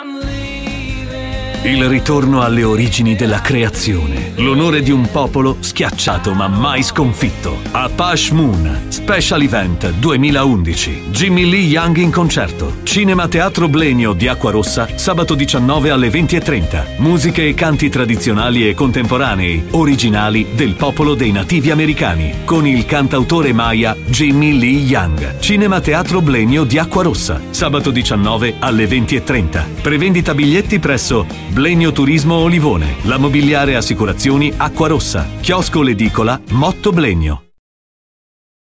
I'm living. Il ritorno alle origini della creazione. L'onore di un popolo schiacciato ma mai sconfitto. Apache Moon, Special Event 2011. Jimmy Lee Young in concerto. Cinema Teatro Blenio di Acqua Rossa, sabato 19 alle 20.30. Musiche e canti tradizionali e contemporanei, originali del popolo dei nativi americani. Con il cantautore Maya Jimmy Lee Young. Cinema Teatro Blenio di Acqua Rossa, sabato 19 alle 20.30. Prevendita biglietti presso Blenio Turismo Olivone, la mobiliare assicurazioni Acqua Rossa, chiosco l'edicola Motto Blenio.